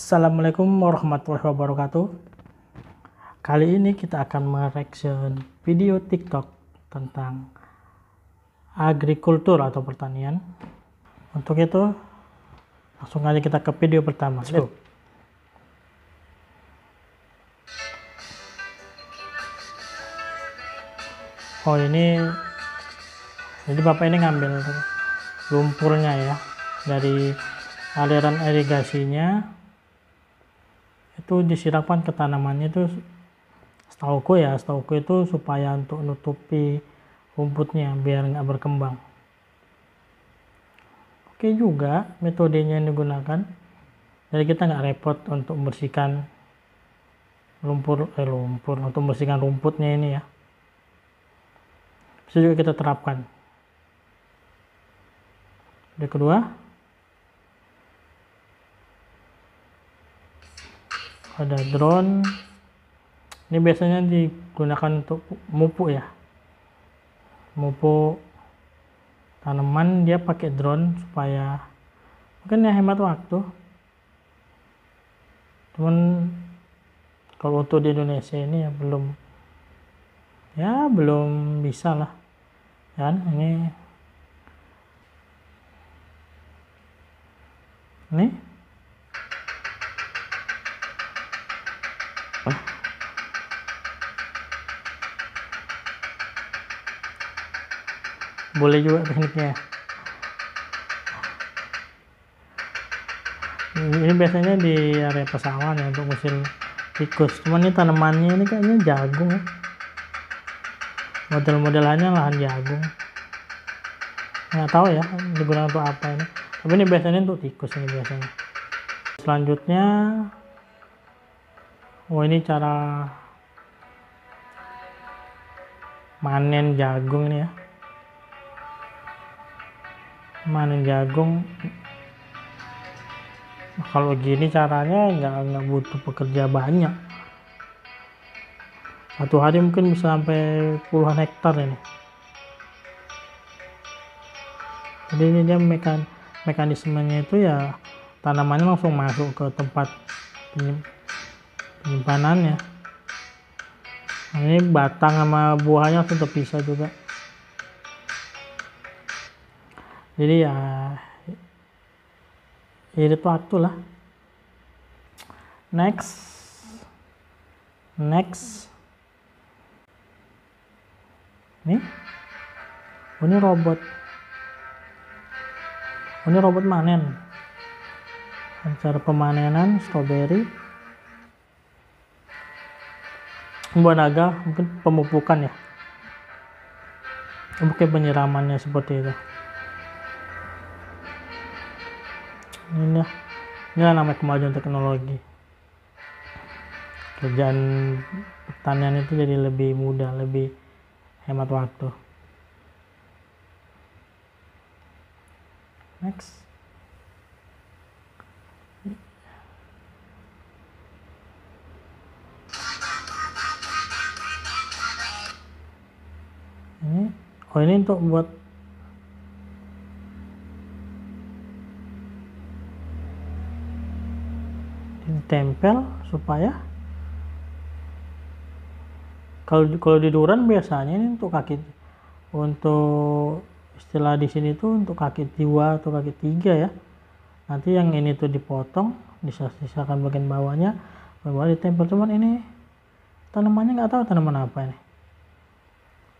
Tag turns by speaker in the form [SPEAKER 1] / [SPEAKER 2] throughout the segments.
[SPEAKER 1] Assalamualaikum warahmatullahi wabarakatuh. Kali ini kita akan mereaction video TikTok tentang agrikultur atau pertanian. Untuk itu, langsung aja kita ke video pertama. Let's go. Oh ini, jadi bapak ini ngambil lumpurnya ya dari aliran irigasinya itu disiramkan ke tanamannya itu setauku ya setauku itu supaya untuk nutupi rumputnya biar nggak berkembang. Oke juga metodenya yang digunakan jadi kita nggak repot untuk membersihkan lumpur eh lumpur untuk membersihkan rumputnya ini ya. Bisa juga kita terapkan. Yang kedua ada drone. Ini biasanya digunakan untuk mupuk ya. Mupuk tanaman dia pakai drone supaya mungkin ya hemat waktu. Cuman kalau untuk di Indonesia ini ya belum ya belum bisa lah. Kan ini ini boleh juga tekniknya. Ini biasanya di area pesawahan ya untuk musim tikus. Cuman ini tanamannya ini kayaknya jagung ya. Model-modelannya lahan jagung. Nggak tahu ya digunakan untuk apa ini. Tapi ini biasanya untuk tikus ini biasanya. Selanjutnya oh ini cara manen jagung ini ya manen jagung. Kalau gini caranya nggak nggak butuh pekerja banyak. Satu hari mungkin bisa sampai puluhan hektar ini. Jadi ini dia mekan mekanismenya itu ya tanamannya langsung masuk ke tempat penyimpanannya. Nah, ini batang sama buahnya langsung terpisah juga jadi ya irit waktu lah. Next. Next. Oh, ini robot. Ini robot manen cara pemanenan strawberry buah naga mungkin pemupukan ya. Mungkin penyiramannya seperti itu ini inilah namanya kemajuan teknologi. Kerjaan pertanian itu jadi lebih mudah lebih hemat waktu. Next. Ini. Oh ini untuk buat ditempel supaya kalau kalau di duran biasanya ini untuk kaki untuk istilah di sini tuh untuk kaki dua atau kaki tiga ya. Nanti yang ini tuh dipotong disisa-sisakan bagian bawahnya bawah ditempel. Cuman ini tanamannya nggak tahu tanaman apa ini.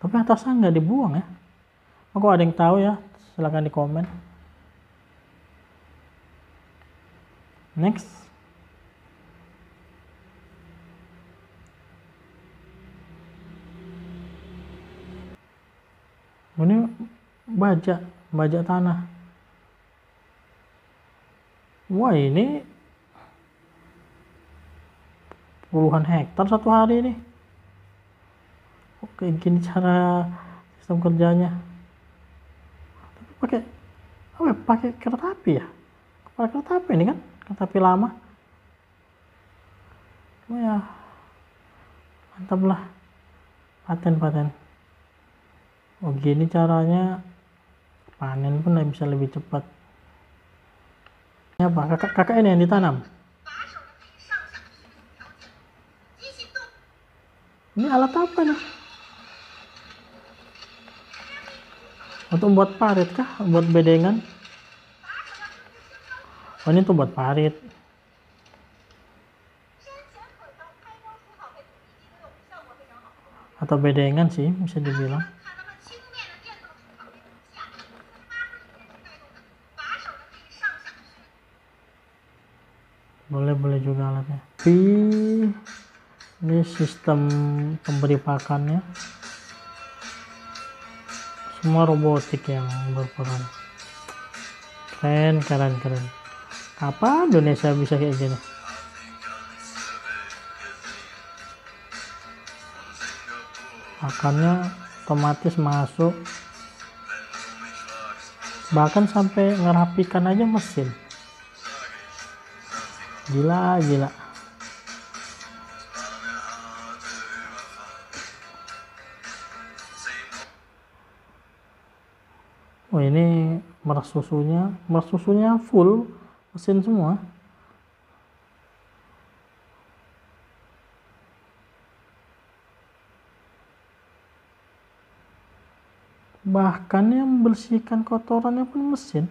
[SPEAKER 1] Tapi atasnya nggak dibuang ya. Aku ada yang tahu ya silahkan di komen. Next ini baja baja tanah. Wah ini puluhan hektar satu hari ini. Oke gini cara sistem kerjanya. Tapi pakai apa ya, pakai kereta api ya? Kepala kereta api ini kan kereta api lama. Oh ya mantap lah. Paten paten oh gini caranya. Panen pun bisa lebih cepat. Ini apa? Kakak kakak ini yang ditanam? Ini alat apa nih? Untuk buat parit kah? Buat bedengan? Oh ini tuh buat parit. Atau bedengan sih bisa dibilang. Boleh boleh juga alatnya. Tapi ini sistem pemberi pakannya. Semua robotik yang berperan. Keren keren keren. Apa Indonesia bisa kayak gini? Pakannya otomatis masuk. Bahkan sampai ngerapikan aja mesin gila gila Oh ini meres susunya, meres susunya full mesin semua. Bahkan yang membersihkan kotorannya pun mesin.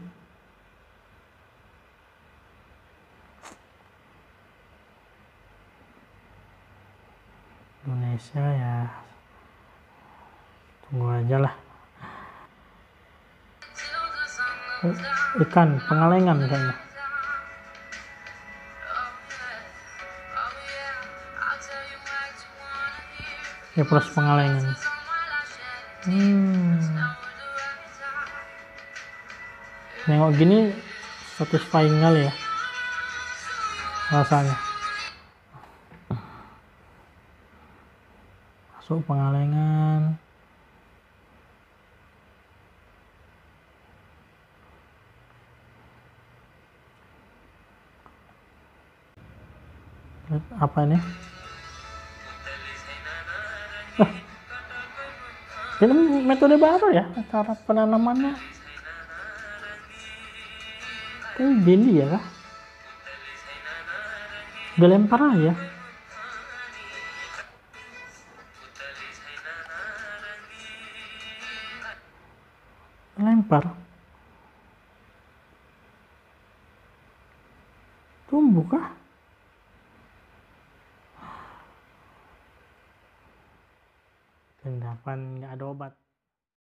[SPEAKER 1] Indonesia ya. Tunggu aja lah. Ikan pengalengan kayaknya. Ya proses pengalengan. Hmm. nengok gini satisfying kali ya rasanya masuk pengalengan. Apa ini? Ah, ini metode baru ya? Cara penanamannya. Ini gini ya kah? Udah lempar aja lempar. Tumbuh kah? Endapan nggak ada obat